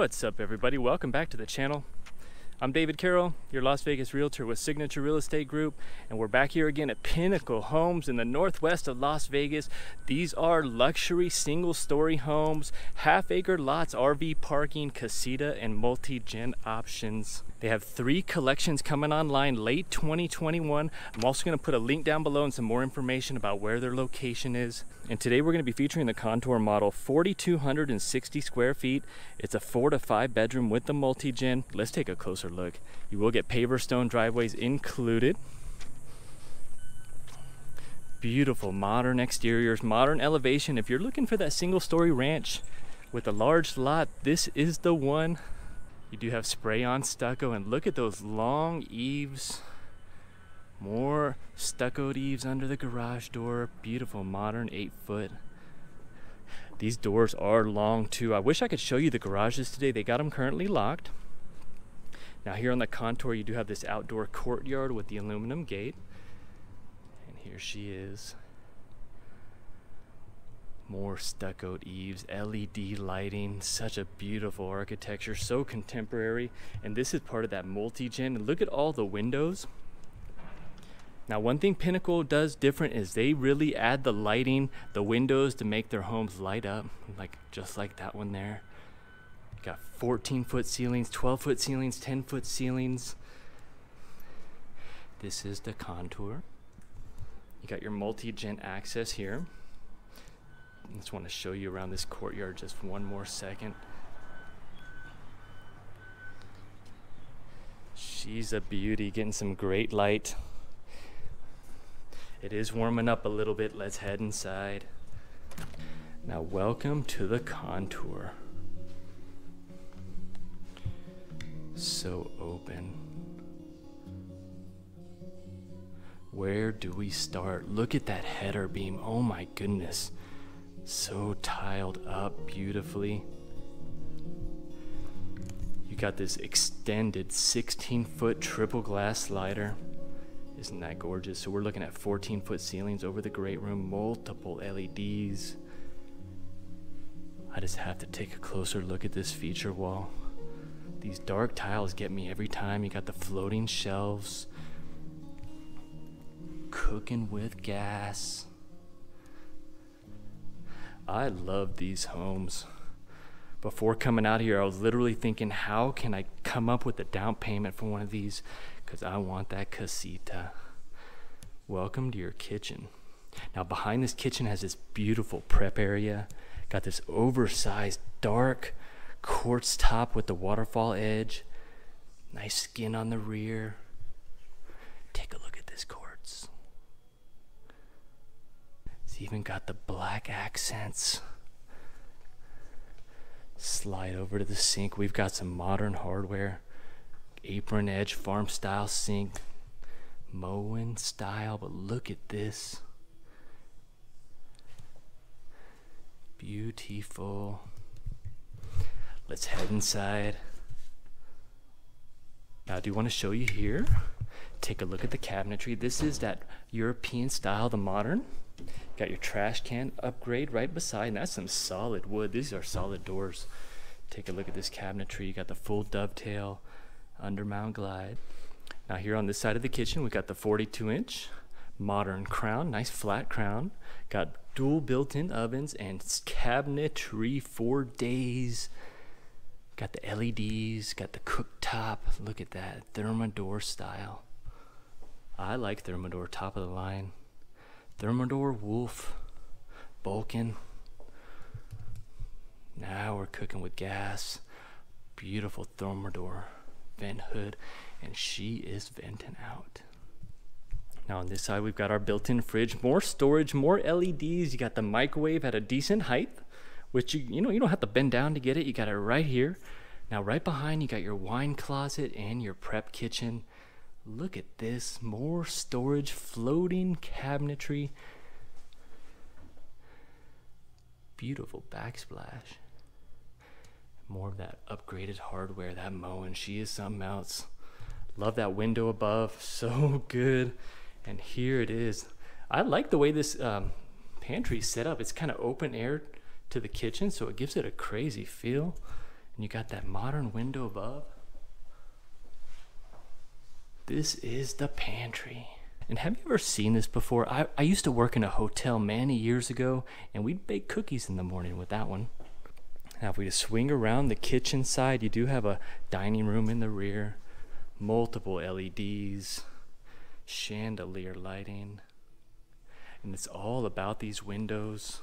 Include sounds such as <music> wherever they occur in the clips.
What's up everybody? Welcome back to the channel. I'm David Carroll, your Las Vegas realtor with Signature Real Estate Group, and we're back here again at Pinnacle Homes in the northwest of Las Vegas. These are luxury single story homes, half acre lots, RV parking, casita, and multi-gen options. They have three collections coming online late 2021. I'm also gonna put a link down below and some more information about where their location is. And today we're gonna be featuring the Contour model, 4,260 square feet. It's a four to five bedroom with the multi-gen. Let's take a closer look. You will get paver stone driveways included. Beautiful modern exteriors, modern elevation. If you're looking for that single story ranch with a large lot, this is the one. You do have spray on stucco and look at those long eaves. More stuccoed eaves under the garage door. Beautiful modern eight foot. These doors are long too. I wish I could show you the garages today. They got them currently locked. Now here on the contour, you do have this outdoor courtyard with the aluminum gate. And here she is. More stuccoed eaves, LED lighting, such a beautiful architecture, so contemporary. And this is part of that multi-gen. Look at all the windows. Now, one thing Pinnacle does different is they really add the lighting, the windows to make their homes light up, like just like that one there. Got 14 foot ceilings, 12 foot ceilings, 10 foot ceilings. This is the contour. You got your multi-gen access here. I just want to show you around this courtyard just one more second. She's a beauty, getting some great light. It is warming up a little bit. Let's head inside. Now, welcome to the contour. so open. Where do we start? Look at that header beam. Oh my goodness. So tiled up beautifully. You got this extended 16 foot triple glass slider. Isn't that gorgeous? So we're looking at 14 foot ceilings over the great room, multiple LEDs. I just have to take a closer look at this feature wall. These dark tiles get me every time. You got the floating shelves, cooking with gas. I love these homes. Before coming out here, I was literally thinking, how can I come up with a down payment for one of these? Because I want that casita. Welcome to your kitchen. Now, behind this kitchen has this beautiful prep area. Got this oversized, dark, quartz top with the waterfall edge. Nice skin on the rear. Take a look at this quartz. It's even got the black accents. Slide over to the sink. We've got some modern hardware. Apron edge farm style sink. Moen style, but look at this. Beautiful. Let's head inside. Now, I do want to show you here. Take a look at the cabinetry. This is that European style, the modern. Got your trash can upgrade right beside, and that's some solid wood. These are solid doors. Take a look at this cabinetry. You got the full dovetail undermount glide. Now here on this side of the kitchen, we got the 42 inch modern crown, nice flat crown. Got dual built-in ovens and cabinetry for days. Got the LEDs, got the cooktop. Look at that, Thermador style. I like Thermador, top of the line. Thermador Wolf, Vulcan. Now we're cooking with gas. Beautiful Thermador vent hood, and she is venting out. Now on this side, we've got our built-in fridge, more storage, more LEDs. You got the microwave at a decent height which you you know you don't have to bend down to get it. You got it right here. Now right behind you got your wine closet and your prep kitchen. Look at this, more storage, floating cabinetry. Beautiful backsplash. More of that upgraded hardware, that Moen, she is something else. Love that window above, <laughs> so good. And here it is. I like the way this um, pantry is set up. It's kind of open air to the kitchen, so it gives it a crazy feel. And you got that modern window above. This is the pantry. And have you ever seen this before? I, I used to work in a hotel many years ago, and we'd bake cookies in the morning with that one. Now, if we just swing around the kitchen side, you do have a dining room in the rear, multiple LEDs, chandelier lighting, and it's all about these windows.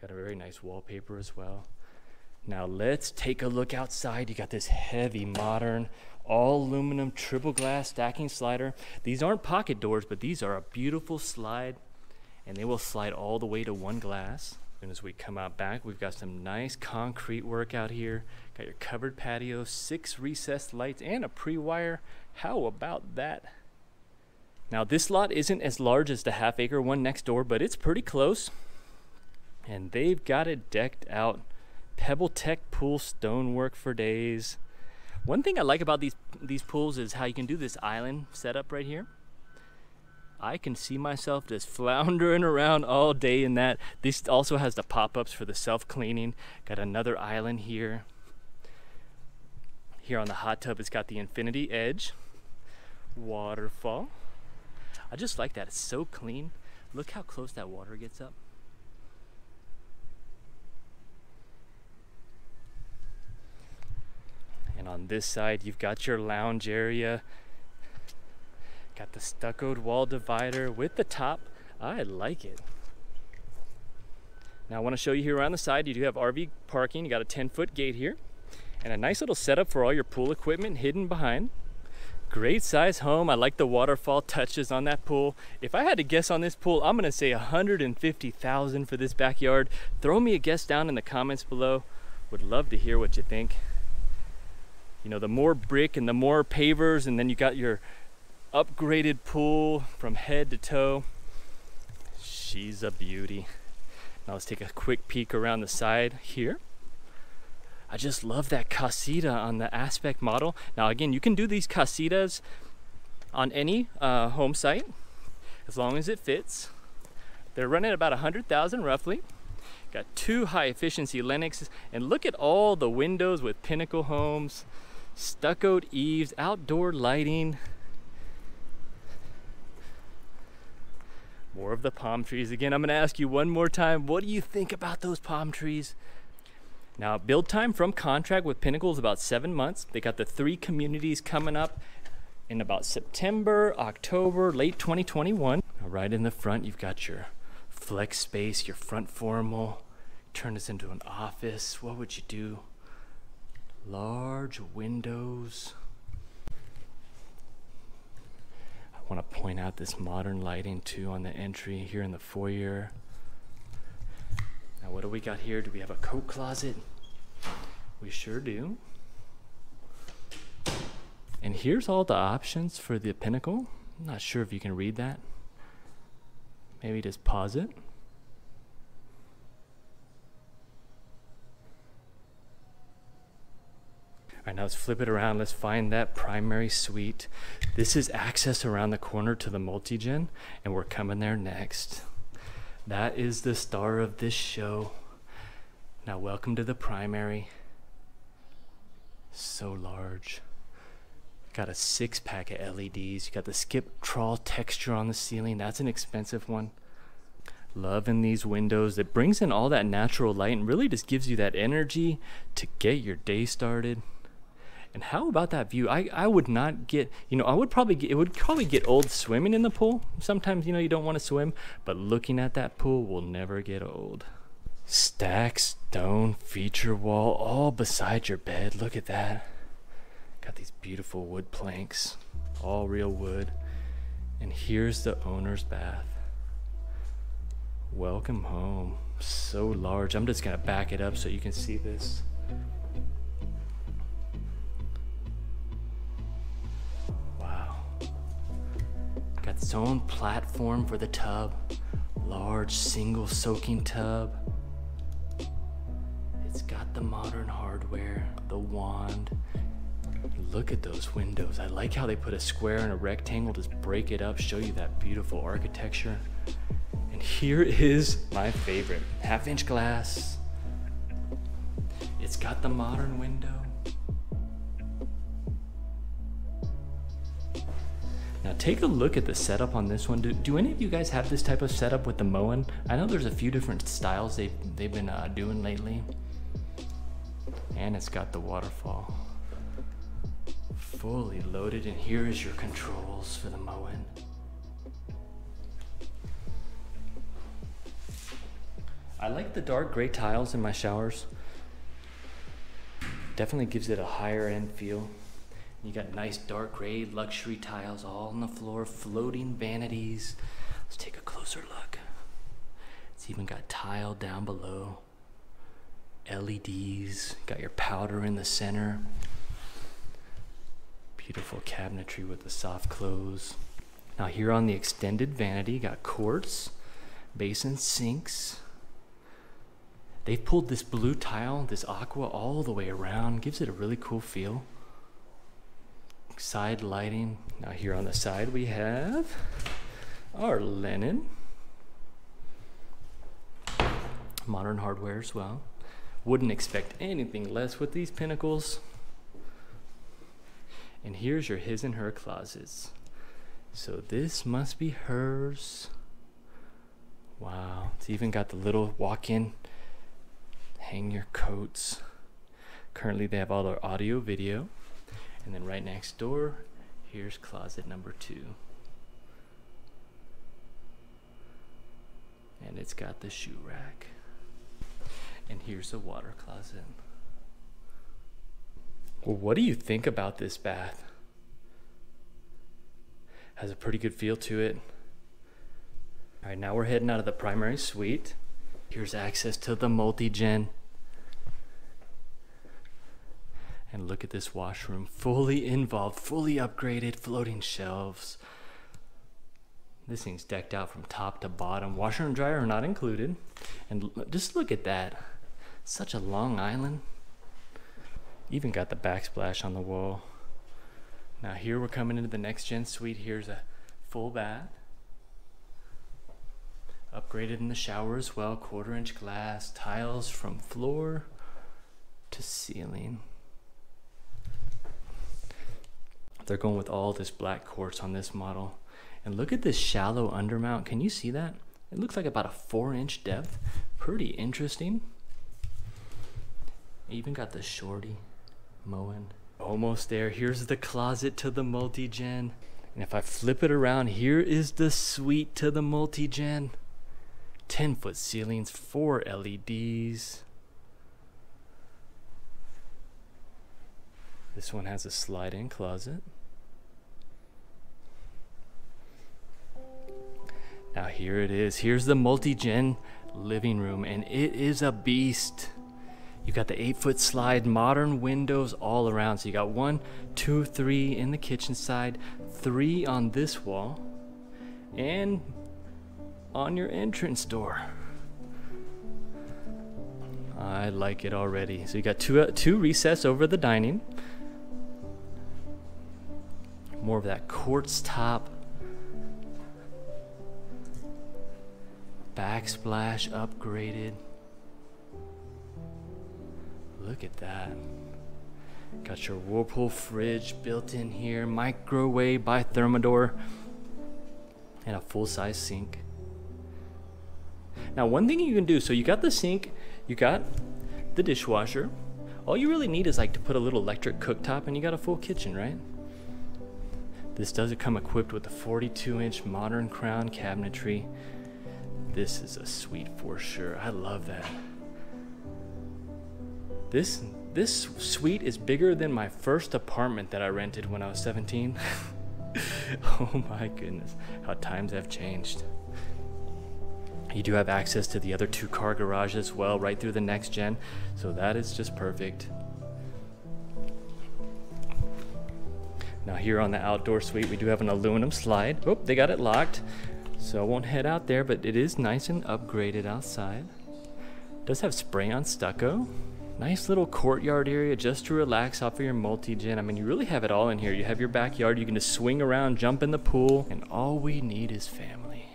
Got a very nice wallpaper as well. Now let's take a look outside. You got this heavy modern all aluminum triple glass stacking slider. These aren't pocket doors, but these are a beautiful slide and they will slide all the way to one glass. And as we come out back, we've got some nice concrete work out here. Got your covered patio, six recessed lights, and a pre-wire. How about that? Now this lot isn't as large as the half acre one next door, but it's pretty close. And they've got it decked out. Pebble Tech pool stonework for days. One thing I like about these these pools is how you can do this island setup right here. I can see myself just floundering around all day in that. This also has the pop-ups for the self-cleaning. Got another island here. Here on the hot tub, it's got the infinity edge. Waterfall. I just like that. It's so clean. Look how close that water gets up. And on this side, you've got your lounge area. Got the stuccoed wall divider with the top. I like it. Now I want to show you here around the side, you do have RV parking. You got a 10 foot gate here and a nice little setup for all your pool equipment hidden behind. Great size home. I like the waterfall touches on that pool. If I had to guess on this pool, I'm gonna say 150,000 for this backyard. Throw me a guess down in the comments below. Would love to hear what you think you know, the more brick and the more pavers, and then you got your upgraded pool from head to toe. She's a beauty. Now let's take a quick peek around the side here. I just love that casita on the aspect model. Now again, you can do these casitas on any uh, home site as long as it fits. They're running about a hundred thousand roughly. Got two high efficiency Lennoxes and look at all the windows with Pinnacle Homes stuccoed eaves, outdoor lighting. More of the palm trees. Again, I'm gonna ask you one more time, what do you think about those palm trees? Now, build time from contract with Pinnacle is about seven months. They got the three communities coming up in about September, October, late 2021. Now, right in the front, you've got your flex space, your front formal. Turn this into an office. What would you do? large windows. I want to point out this modern lighting too on the entry here in the foyer. Now, what do we got here? Do we have a coat closet? We sure do. And here's all the options for the Pinnacle. I'm not sure if you can read that. Maybe just pause it. All right, now let's flip it around. Let's find that primary suite. This is access around the corner to the multi-gen, and we're coming there next. That is the star of this show. Now welcome to the primary. So large. Got a six pack of LEDs. You got the skip trowel texture on the ceiling. That's an expensive one. Loving these windows. It brings in all that natural light and really just gives you that energy to get your day started. And how about that view? I, I would not get, you know, I would probably get, it would probably get old swimming in the pool. Sometimes, you know, you don't want to swim, but looking at that pool will never get old. Stack stone feature wall all beside your bed. Look at that. Got these beautiful wood planks, all real wood. And here's the owner's bath. Welcome home. So large. I'm just gonna back it up so you can see this. Its own platform for the tub, large single soaking tub. It's got the modern hardware, the wand. Look at those windows. I like how they put a square and a rectangle, just break it up, show you that beautiful architecture. And here is my favorite, half inch glass, It's got the modern window. Now take a look at the setup on this one. Do, do any of you guys have this type of setup with the Moen? I know there's a few different styles they've, they've been uh, doing lately. And it's got the waterfall. Fully loaded and here is your controls for the Moen. I like the dark gray tiles in my showers. Definitely gives it a higher end feel. You got nice dark gray luxury tiles all on the floor, floating vanities. Let's take a closer look. It's even got tile down below. LEDs, got your powder in the center. Beautiful cabinetry with the soft close. Now here on the extended vanity, got quartz, basin sinks, They've pulled this blue tile, this aqua, all the way around. Gives it a really cool feel. Side lighting. Now here on the side we have our linen. Modern hardware as well. Wouldn't expect anything less with these pinnacles. And here's your his and her closets. So this must be hers. Wow, it's even got the little walk-in hang your coats. Currently, they have all their audio, video, and then right next door, here's closet number two. And it's got the shoe rack. And here's a water closet. Well, what do you think about this bath? Has a pretty good feel to it. All right, now we're heading out of the primary suite. Here's access to the multi-gen. And look at this washroom, fully involved, fully upgraded, floating shelves. This thing's decked out from top to bottom. Washer and dryer are not included. And just look at that. Such a long island. Even got the backsplash on the wall. Now here we're coming into the next gen suite. Here's a full bath. Upgraded in the shower as well. Quarter inch glass, tiles from floor to ceiling. They're going with all this black quartz on this model. And look at this shallow undermount. Can you see that? It looks like about a four inch depth. Pretty interesting. Even got the shorty Moen. Almost there. Here's the closet to the multi-gen. And if I flip it around, here is the suite to the multi-gen. 10 foot ceilings, four LEDs. This one has a slide in closet. Now here it is. Here's the multi-gen living room and it is a beast. You got the eight foot slide, modern windows all around. So you got one, two, three in the kitchen side, three on this wall, and on your entrance door. I like it already. So you got two uh, two recess over the dining. More of that quartz top. Backsplash upgraded. Look at that. Got your Whirlpool fridge built in here, microwave by Thermador, and a full-size sink. Now, one thing you can do, so you got the sink, you got the dishwasher. All you really need is like to put a little electric cooktop and you got a full kitchen, right? This does come equipped with a 42 inch modern crown cabinetry. This is a suite for sure. I love that. This this suite is bigger than my first apartment that I rented when I was 17. <laughs> oh my goodness, how times have changed. You do have access to the other two car garage as well, right through the next gen. So that is just perfect. Now here on the outdoor suite, we do have an aluminum slide. Oh, they got it locked. So I won't head out there, but it is nice and upgraded outside. Does have spray on stucco. Nice little courtyard area just to relax off of your multi-gen. I mean, you really have it all in here. You have your backyard, you can just swing around, jump in the pool, and all we need is family.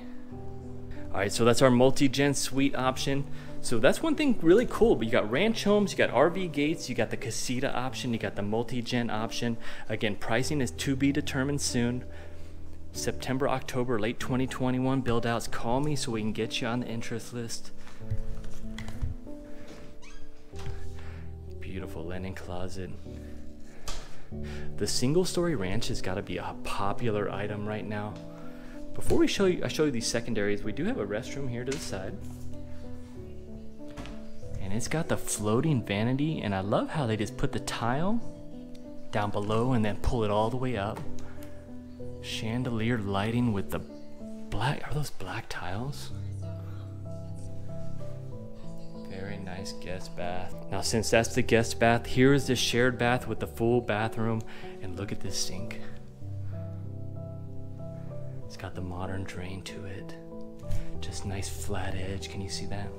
All right, so that's our multi-gen suite option. So that's one thing really cool. But you got ranch homes, you got RV gates, you got the casita option, you got the multi-gen option. Again, pricing is to be determined soon. September, October, late 2021 build outs. Call me so we can get you on the interest list. Beautiful linen closet. The single story ranch has got to be a popular item right now. Before we show you, I show you these secondaries, we do have a restroom here to the side. And it's got the floating vanity, and I love how they just put the tile down below and then pull it all the way up. Chandelier lighting with the black, are those black tiles? Very nice guest bath. Now since that's the guest bath, here is the shared bath with the full bathroom. And look at this sink. It's got the modern drain to it. Just nice flat edge, can you see that?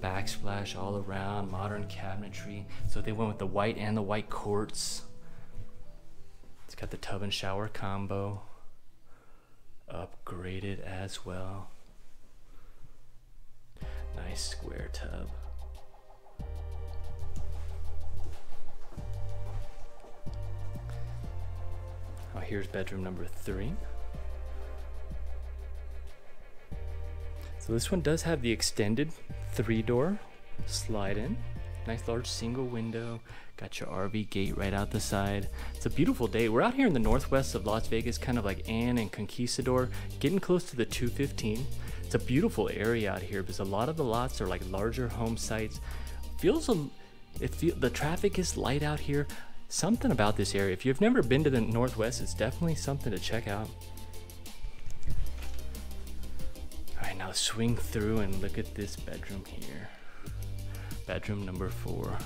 Backsplash all around, modern cabinetry. So they went with the white and the white quartz. It's got the tub and shower combo. Upgraded as well. Nice square tub. Oh, here's bedroom number three. So this one does have the extended three door slide in. Nice large single window. Got your RV gate right out the side. It's a beautiful day. We're out here in the northwest of Las Vegas, kind of like Ann and Conquistador, getting close to the 215. It's a beautiful area out here because a lot of the lots are like larger home sites. Feels a, it feel, the traffic is light out here. Something about this area. If you've never been to the northwest, it's definitely something to check out. Now swing through and look at this bedroom here. Bedroom number four.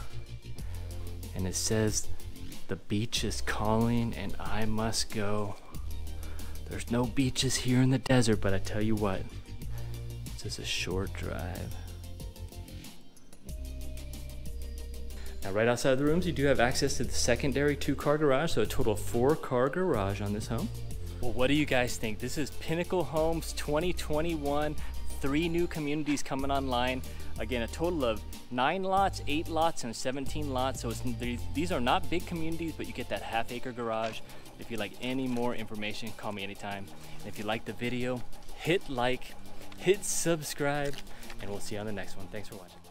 And it says, the beach is calling and I must go. There's no beaches here in the desert, but I tell you what, is a short drive. Now right outside of the rooms, you do have access to the secondary two car garage, so a total of four car garage on this home. Well, what do you guys think? This is Pinnacle Homes 2021, three new communities coming online. Again, a total of nine lots, eight lots, and 17 lots. So these are not big communities, but you get that half acre garage. If you like any more information, call me anytime. And if you like the video, hit like, hit subscribe, and we'll see you on the next one. Thanks for watching.